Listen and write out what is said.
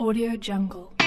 Audio Jungle.